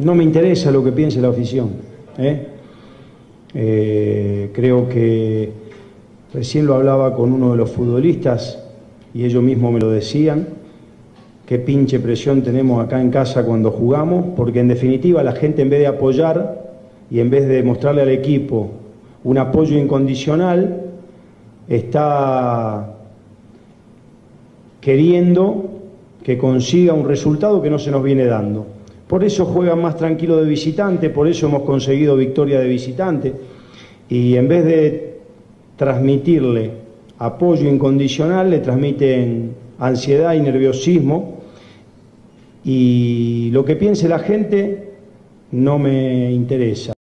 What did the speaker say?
no me interesa lo que piense la afición. ¿eh? Eh, creo que recién lo hablaba con uno de los futbolistas y ellos mismos me lo decían, qué pinche presión tenemos acá en casa cuando jugamos, porque en definitiva la gente en vez de apoyar y en vez de mostrarle al equipo un apoyo incondicional, está queriendo que consiga un resultado que no se nos viene dando. Por eso juegan más tranquilo de visitante, por eso hemos conseguido victoria de visitante. Y en vez de transmitirle apoyo incondicional, le transmiten ansiedad y nerviosismo. Y lo que piense la gente no me interesa.